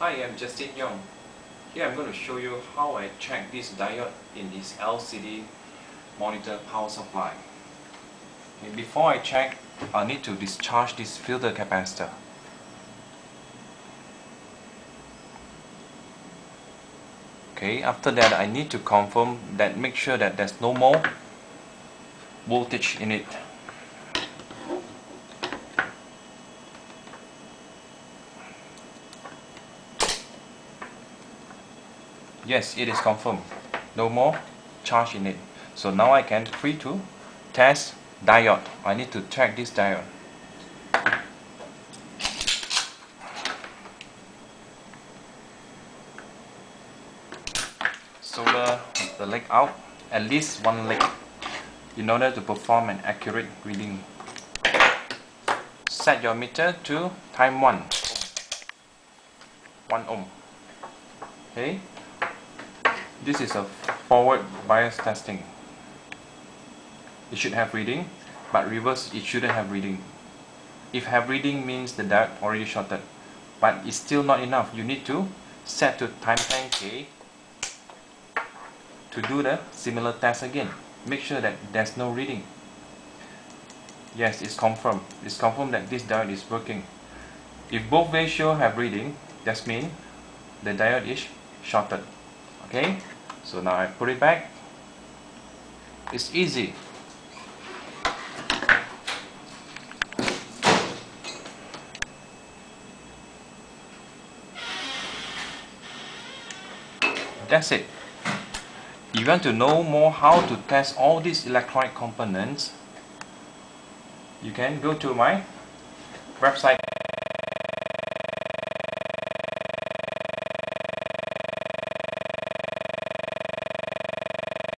Hi, I'm Justin Yong. Here I'm going to show you how I check this diode in this LCD monitor power supply. Before I check, I need to discharge this filter capacitor. Okay, after that I need to confirm that make sure that there's no more voltage in it. Yes it is confirmed. No more charge in it. So now I can free to test diode. I need to check this diode. Solder the leg out at least one leg in order to perform an accurate reading. Set your meter to time 1 1 ohm. Okay this is a forward bias testing. It should have reading, but reverse it shouldn't have reading. If have reading means the diode already shorted, but it's still not enough. You need to set to time 10k to do the similar test again. Make sure that there's no reading. Yes, it's confirmed. It's confirmed that this diode is working. If both ratio have reading, that means the diode is shorted. Okay? So now I put it back. It's easy. That's it. If you want to know more how to test all these electronic components, you can go to my website